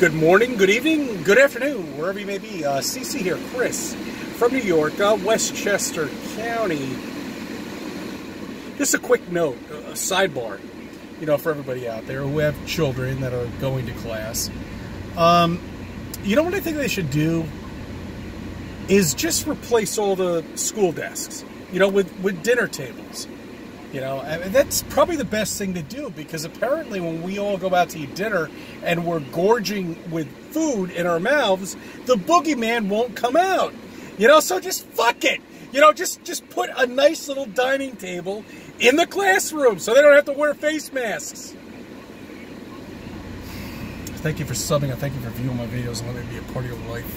Good morning, good evening, good afternoon, wherever you may be. Uh, CC here, Chris from New York, uh, Westchester County. Just a quick note, a sidebar, you know, for everybody out there who have children that are going to class. Um, you know what I think they should do is just replace all the school desks, you know, with, with dinner tables. You know, I mean, that's probably the best thing to do because apparently when we all go out to eat dinner and we're gorging with food in our mouths, the boogeyman won't come out. You know, so just fuck it. You know, just just put a nice little dining table in the classroom so they don't have to wear face masks. Thank you for subbing and thank you for viewing my videos and letting me be a part of your life.